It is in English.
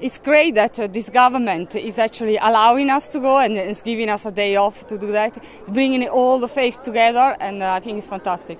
it's great that uh, this government is actually allowing us to go and is giving us a day off to do that. It's bringing all the faith together, and uh, I think it's fantastic.